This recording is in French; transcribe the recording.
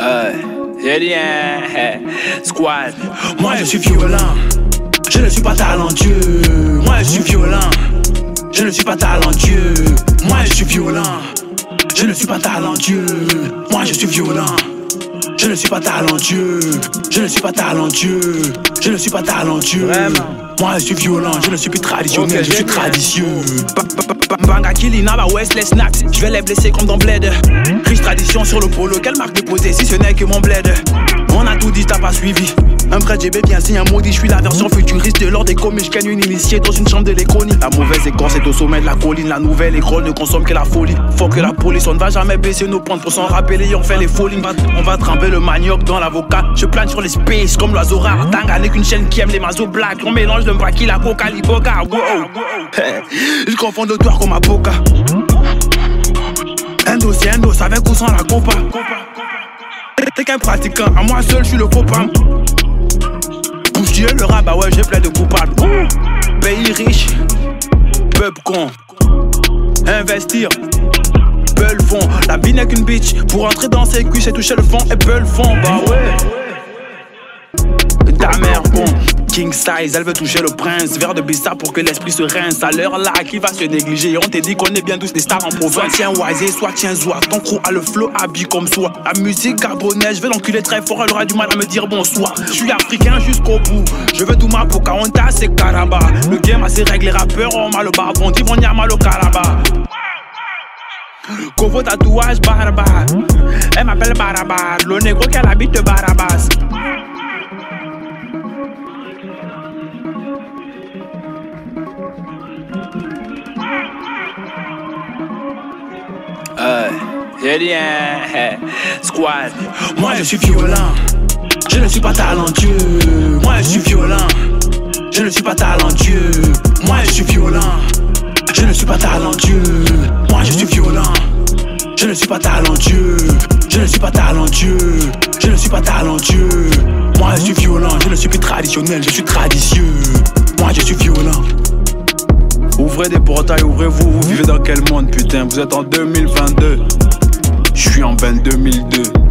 Euh, j'ai. Squad. Moi je suis violent. Je ne suis pas talentueux. Moi je suis violent. Je ne suis pas talentueux. Moi je suis violent. Je ne suis pas talentueux. Moi je suis violent. Je ne suis pas talentueux. Je ne suis pas talentueux. Je ne suis pas talentueux. Vraiment. Moi je suis violent. Je ne suis plus traditionnel. Je suis traditieux. Banga Kilina, bah Wesley Snacks. Je vais les blesser comme dans Bled. Riche tradition sur le polo. Quelle marque déposée si ce n'est que mon bled? Tout dit, t'as pas suivi. Un prêt GB bien signé, un maudit. Je suis la version futuriste de l'ordre des comics. Je gagne une initiée dans une chambre de l'éconie. La mauvaise écorce est au sommet de la colline. La nouvelle école ne consomme que la folie. Faut que la police, on ne va jamais baisser nos pointes pour s'en rappeler. On fait les folies. On va, tremper le manioc dans l'avocat. Je plane sur les spaces comme l'oiseau rare. Tanga n'est qu'une chaîne qui aime les masos black. On mélange de mbaki, la coca, l'iboga. Wow. Je confonds de toi comme ma boca. Endo, c'est endo, avec ou sans la copa. T'es qu'un pratiquant, à moi seul, je suis le copain. Bousiller le rap, bah ouais, j'ai plein de coupables. Pays riche, peuple con. Investir, peu le fond. La vie n'est qu'une bitch. Pour entrer dans ses cuisses et toucher le fond, et peu le fond, bah ouais. King size, elle veut toucher le prince. Verre de bissap pour que l'esprit se rince. À l'heure là, qui va se négliger? On t'a dit qu'on est bien tous des stars en province. Soit tiens et soit tiens zoa. Ton crew a le flow habillé comme soi. La musique gabonaise, je vais l'enculer très fort. Elle aura du mal à me dire bonsoir. Je suis africain jusqu'au bout. Je veux tout ma Pocahontas et Caraba. Le game a ses règles, les rappeurs ont mal au barbon. Ils vont mal au caraba. Covo tatouage barba. Elle m'appelle Baraba. Le négro qu'elle habite Barabas. J'ai rien. Squad. Moi je suis violent. Je ne suis pas talentueux. Moi je suis violent. Je ne suis pas talentueux. Moi je suis violent. Je ne suis pas talentueux. Moi je suis violent. Je ne suis pas talentueux. Je ne suis pas talentueux. Je ne suis pas talentueux. Moi je suis violent. Je ne suis plus traditionnel. Je suis traditieux. Moi je suis violent. Ouvrez des portails, ouvrez-vous, vous vivez dans quel monde putain? Vous êtes en 2022 Je suis en ben 2002 Squad